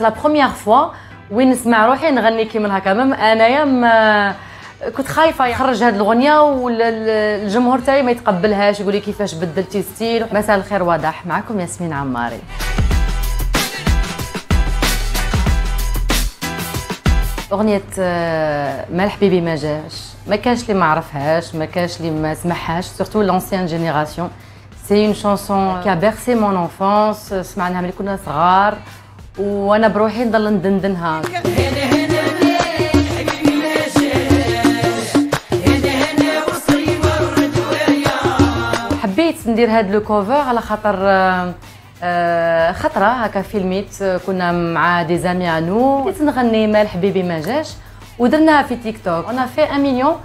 la première fois وين نسمع روحي نغني كيما هكا. même أنايا ما كنت خايفة يخرج هذه الأغنية والجمهور تاعي ما يتقبلهاش يقول لي كيفاش بدلتي style مساء الخير واضح معكم ياسمين عماري. أغنية آه، مال حبيبي ما جاش. ما كانش اللي ما عرفهاش ما كانش اللي ما سمعهاش. surtout l'ancienne génération c'est une chanson qui berçait mon enfance سمعناها ملي كنا صغار. وأنا بروحي نضل ندندنها. حبيت ندير هاد le cover على خاطر آه، خطرة هكا فيلميت كنا مع des amis انو بديت نغني مال حبيبي ما جاش. ودرناها في تيك توك أنا في 1 million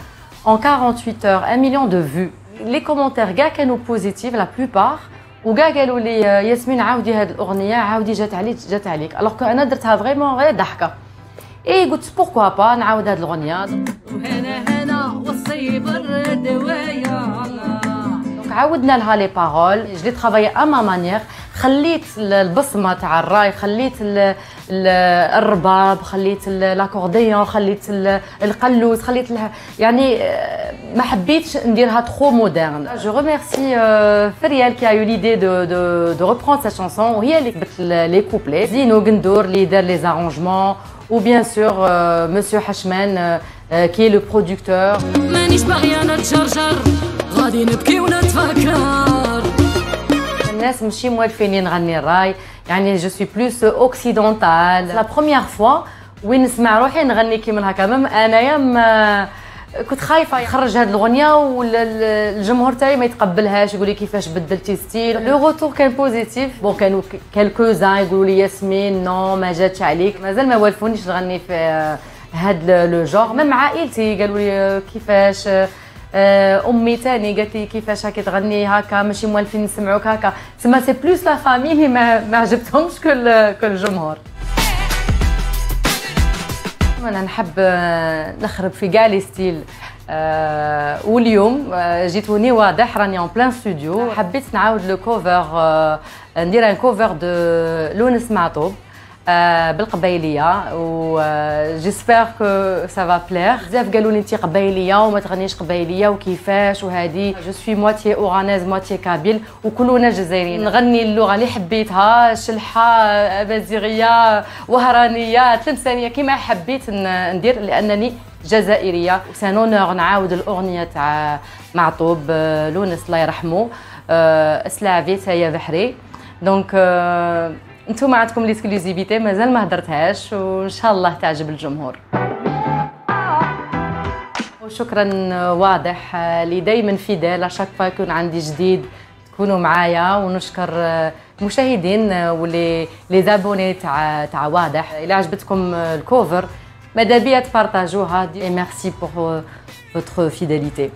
en 48 heures. 1 million de vues. Les commentaires كاع كانوا positifs la plupart وكاع قالوا لي ياسمين عاودي هذه الأغنية عاودي جات عليك جات عليك. alors que أنا درتها vraiment غير ضحكة. et قلت pourquoi pas نعاود هذه الأغنية. وهنا هنا والصيب الردوايه donc عاودنا لها les paroles je l'ai travaillé à ma manière خليت البصمة تاع الراي خليت الرباب خليت l'accordéon خليت القلوس خليت يعني ما حبيتش نديرها trop moderne je remercie فريال qui a eu l'idée de de de reprendre sa chanson وهي اللي كتبت les couplets زينو قندور اللي دار les arrangements et bien sûr euh, Monsieur Hashman euh, euh, qui est le producteur. الناس ماشي موالفين نغني الراي يعني je suis plus occidentale la première fois وين نسمع روحي نغني كيما هكا même انايا ما كنت خايفة يخرج هذه الاغنيه والجمهور تاعي ما يتقبلهاش يقول لي كيفاش بدلتي style. le retour كان positif bon كانوا quelques-uns يقولوا لي ياسمين non ما جاتش عليك. مازال ما والفونيش نغني في هذا le genre même عائلتي قالوا لي كيفاش آه، أمي ثاني قالت لي كيفاش هكا تغني هكا ماشي موالفين نسمعوك هكا تسمى c'est plus la famille ما ما عجبتهمش كل كل الجمهور أنا نحب آه، نخرب في كاع les styles. أه واليوم آه، جيتوني واضح راني en plein studio حبيت نعاود le cover ندير un cover de لونس معطوب. آه، بالقبايليه و j'espère que ça va plaire بزاف قالوا لي انت قبايليه وما تغنيش قبايليه وكيفاش وهذه je suis moitié oranaise moitié kabyle وكلنا جزائريين. نغني اللغة اللي حبيتها شلحة امازيغيه وهرانية تلمسانية كيما حبيت ندير لأنني جزائرية. c'est un honneur نعاود الأغنية تاع معطوب آه، لونس الله يرحمه آه، اسلعفي تايا بحري. donc أنتم عندكم l'exclusivité مازال ما هدرتهاش وإن شاء الله تعجب الجمهور. وشكرا واضح اللي دائما fidèle chaque يكون عندي جديد تكونوا معايا ونشكر المشاهدين واللي les abonnés تاع تاع واضح. إلى عجبتكم ال cover ماذا بيا تبارطاجوها merci pour votre fidélité